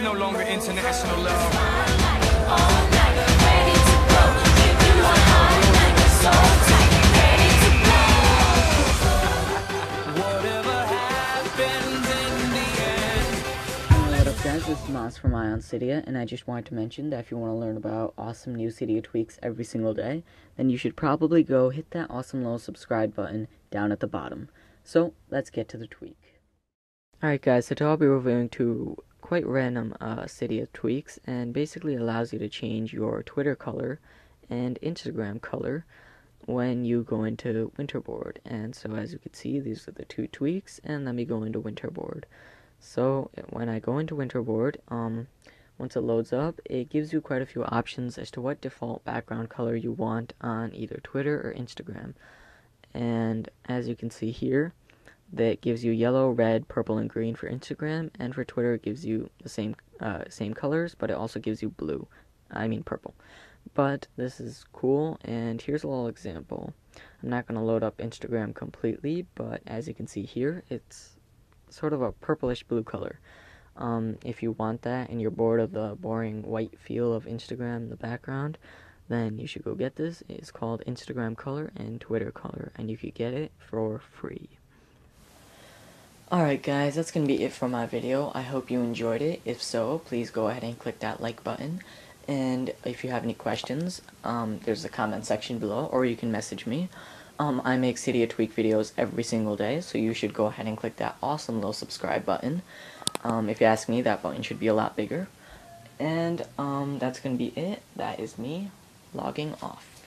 It's no longer international love. Whatever happens in the end. What up guys, this is Moss from Ion Cydia, and I just wanted to mention that if you want to learn about awesome new Cydia tweaks every single day, then you should probably go hit that awesome little subscribe button down at the bottom. So, let's get to the tweak. Alright guys, so today I'll be reviewing two quite random uh, of tweaks, and basically allows you to change your Twitter color and Instagram color when you go into Winterboard. And so as you can see, these are the two tweaks, and let me go into Winterboard. So when I go into Winterboard, um, once it loads up, it gives you quite a few options as to what default background color you want on either Twitter or Instagram. And as you can see here, that gives you yellow, red, purple, and green for Instagram, and for Twitter it gives you the same uh, same colors, but it also gives you blue. I mean purple. But this is cool, and here's a little example. I'm not going to load up Instagram completely, but as you can see here, it's sort of a purplish blue color. Um, if you want that and you're bored of the boring white feel of Instagram in the background, then you should go get this. It's called Instagram Color and Twitter Color, and you could get it for free. Alright guys, that's going to be it for my video. I hope you enjoyed it. If so, please go ahead and click that like button. And if you have any questions, um, there's a comment section below, or you can message me. Um, I make Cydia Tweak videos every single day, so you should go ahead and click that awesome little subscribe button. Um, if you ask me, that button should be a lot bigger. And um, that's going to be it. That is me logging off.